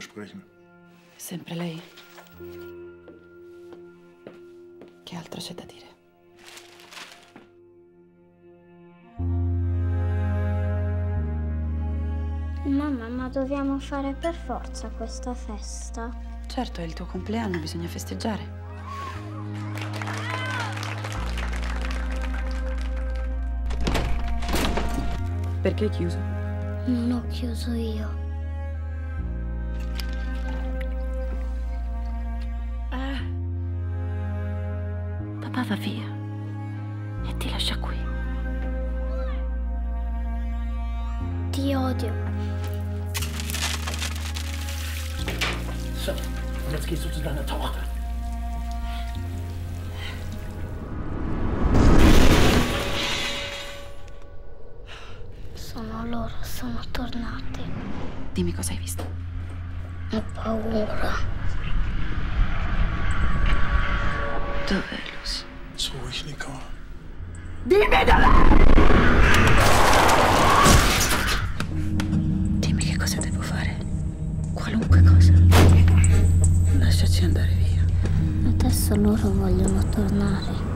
sprechen. Sempre lei? Che altro c'è da dire? Mamma, ma dobbiamo fare per forza questa festa? Certo, è il tuo compleanno, bisogna festeggiare. Perché è chiuso? Non ho chiuso io. Papà va via e ti lascia qui. Ti odio. So, jetzt gehst du zu deiner Tochter. Sono loro, sono tornati. Dimmi cosa hai visto. Ho paura. Dov'è Lucy? So ruhig, Nicole. Dimmi che cosa devo fare. Qualunque cosa. Lasciaci andare via. Adesso loro vogliono tornare.